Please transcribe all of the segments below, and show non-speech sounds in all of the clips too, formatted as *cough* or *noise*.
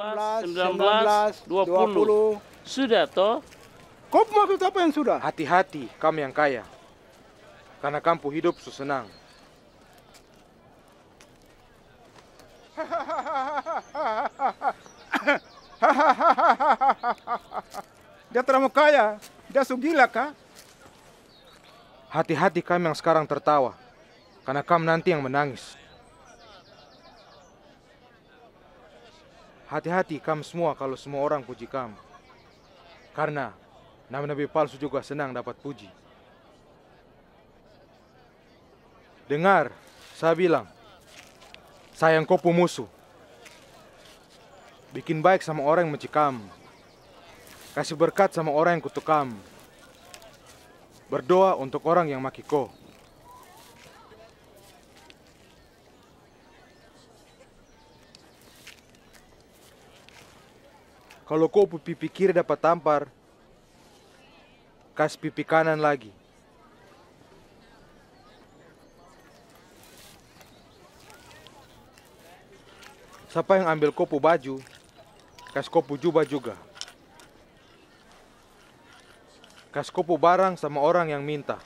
18, 19, 20. Sudah toh? Kau maksud apa yang sudah? Hati-hati kamu yang kaya. Karena kamu hidup senang. *laughs* Dia terlalu kaya. Dia sugila kah? Hati-hati kamu yang sekarang tertawa. Karena kamu nanti yang menangis. Hati-hati kamu semua kalau semua orang puji kamu. Karena nabi-nabi palsu juga senang dapat puji. Dengar, saya bilang, sayang kau musuh. Bikin baik sama orang yang benci kamu. Kasih berkat sama orang yang kutuk kamu. Berdoa untuk orang yang maki. Kalau kau pipi kiri dapat tampar, kasih pipi kanan lagi. Siapa yang ambil kopu baju, kasih kopu jubah juga. Kasih kopu barang sama orang yang minta.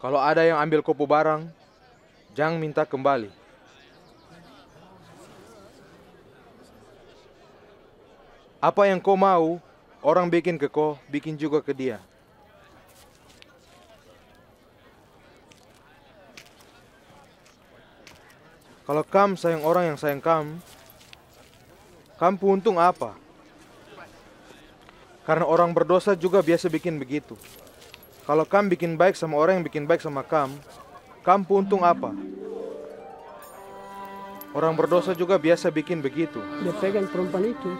Kalau ada yang ambil kopu barang, jangan minta kembali. Apa yang kau mau, orang bikin ke kau, bikin juga ke dia. Kalau kamu sayang orang yang sayang kamu, kamu untung apa? Karena orang berdosa juga biasa bikin begitu. Kalau kamu bikin baik sama orang yang bikin baik sama kamu, kamu untung apa? Orang berdosa juga biasa bikin begitu. Dia pegang perempuan itu.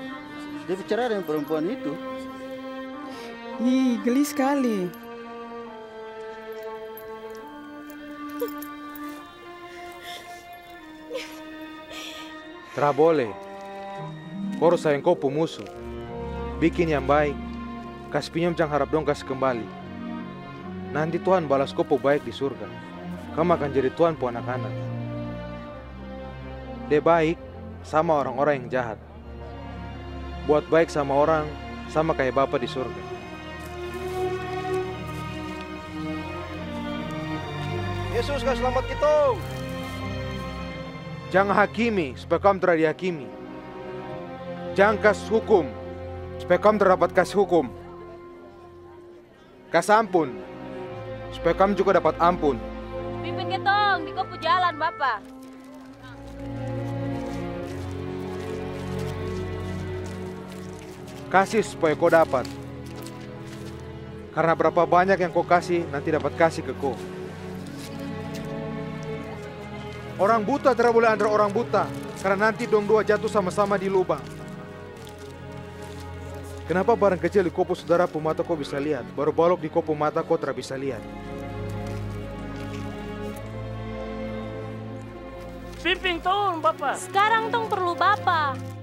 Dia bicara dengan perempuan itu. Ih, geli sekali. Tidak boleh. Kau harus sayang kau pemusuh. Bikin yang baik. Kasih pinjam jangan harap dong kasih kembali. Nanti Tuhan balas kau baik di surga. Kamu akan jadi Tuhan pu anak-anak. Dia baik sama orang-orang yang jahat buat baik sama orang sama kayak Bapak di surga. Yesus kan selamat kita. Jangan hakimi supaya kamu tidak dihakimi. Jangan kasih hukum supaya kamu terdapat kasih hukum. Kasih ampun supaya kamu juga dapat ampun. Pimpin ketong di kopu jalan, Bapak. Kasih supaya kau dapat. Karena berapa banyak yang kau kasih, nanti dapat kasih ke kau. Orang buta tidak boleh antara orang buta, karena nanti dong dua jatuh sama-sama di lubang. Kenapa barang kecil di kopo saudara pemata kau bisa lihat, baru balok di kopo mata kau tidak bisa lihat? Pimpin tong, Bapak. Sekarang tong perlu Bapak.